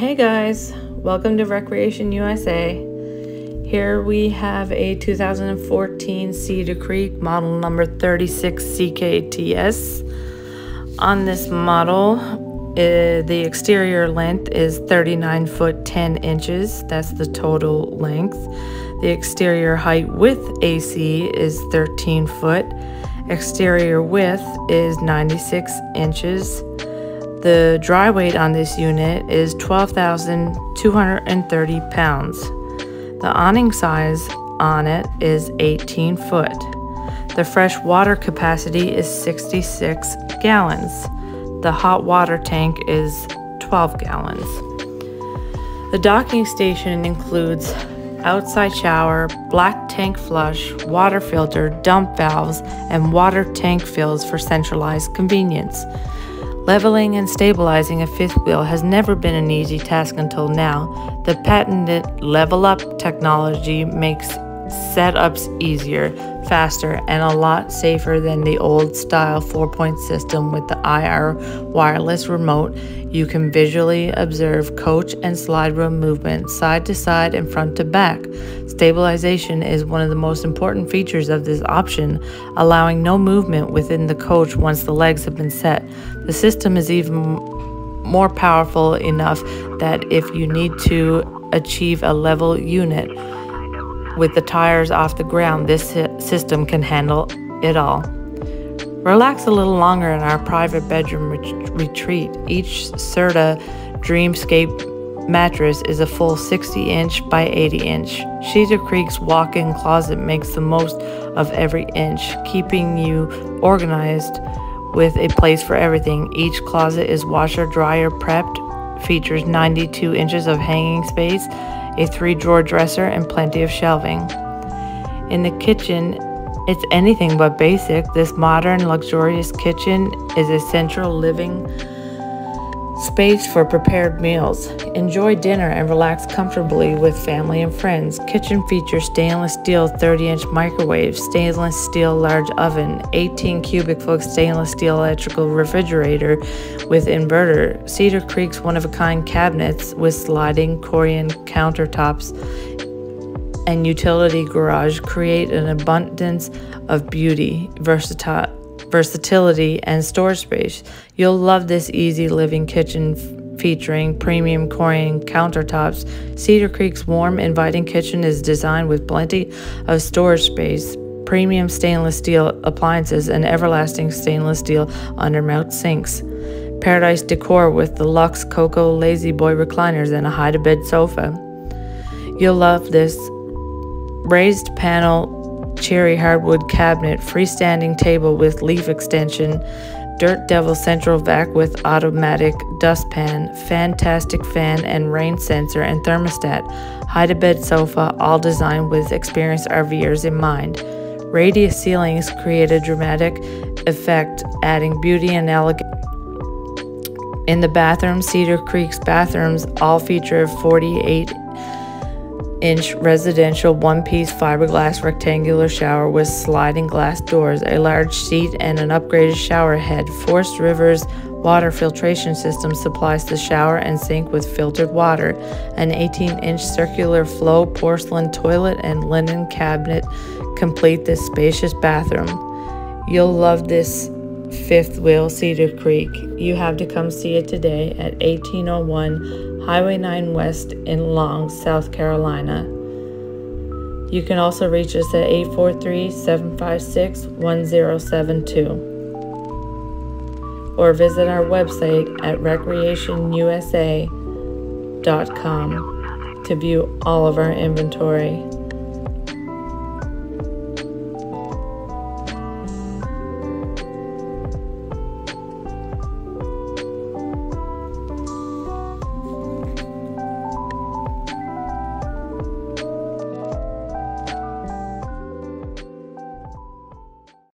Hey guys, welcome to Recreation USA. Here we have a 2014 Cedar Creek model number 36 CKTS. On this model, uh, the exterior length is 39 foot 10 inches. That's the total length. The exterior height with AC is 13 foot. Exterior width is 96 inches. The dry weight on this unit is 12,230 pounds. The awning size on it is 18 foot. The fresh water capacity is 66 gallons. The hot water tank is 12 gallons. The docking station includes outside shower, black tank flush, water filter, dump valves, and water tank fills for centralized convenience. Leveling and stabilizing a fifth wheel has never been an easy task until now. The patented Level Up technology makes setups easier, faster, and a lot safer than the old style four point system with the IR wireless remote. You can visually observe coach and slide room movement side to side and front to back. Stabilization is one of the most important features of this option, allowing no movement within the coach once the legs have been set. The system is even more powerful enough that if you need to achieve a level unit, with the tires off the ground, this system can handle it all. Relax a little longer in our private bedroom ret- retreat. Each Serta Dreamscape mattress is a full 60 inch by 80 inch. Cedar Creek's walk in closet makes the most of every inch, keeping you organized with a place for everything. Each closet is washer dryer prepped, features 92 inches of hanging space a three drawer dresser, and plenty of shelving. In the kitchen, it's anything but basic. This modern, luxurious kitchen is a central living space for prepared meals. Enjoy dinner and relax comfortably with family and friends. Kitchen features stainless steel 30 inch microwave, stainless steel large oven, 18 cubic foot stainless steel electrical refrigerator with inverter, Cedar Creek's one of a kind cabinets with sliding Corian countertops and utility garage create an abundance of beauty, versatile versatility, and storage space. You'll love this easy living kitchen featuring premium Corian countertops. Cedar Creek's warm, inviting kitchen is designed with plenty of storage space, premium stainless steel appliances, and everlasting stainless steel undermount sinks. Paradise decor with the Luxe Coco La-Z-Boy recliners and a hide to bed sofa. You'll love this raised panel cherry hardwood cabinet, freestanding table with leaf extension, Dirt Devil central vac with automatic dustpan, fantastic fan and rain sensor and thermostat, hide a bed sofa, all designed with experienced RVers in mind. Radius ceilings create a dramatic effect, adding beauty and elegance. In the bathroom, Cedar Creek's bathrooms all feature 48 inch residential one piece fiberglass rectangular shower with sliding glass doors, a large seat, and an upgraded shower head. Forest Rivers water filtration system supplies the shower and sink with filtered water. An 18 inch circular flow porcelain toilet and linen cabinet complete this spacious bathroom. You'll love this fifth wheel Cedar Creek. You have to come see it today at 1801 Highway 9 West in Longs, South Carolina. You can also reach us at 843 756 1072 or visit our website at recreationusa.com to view all of our inventory.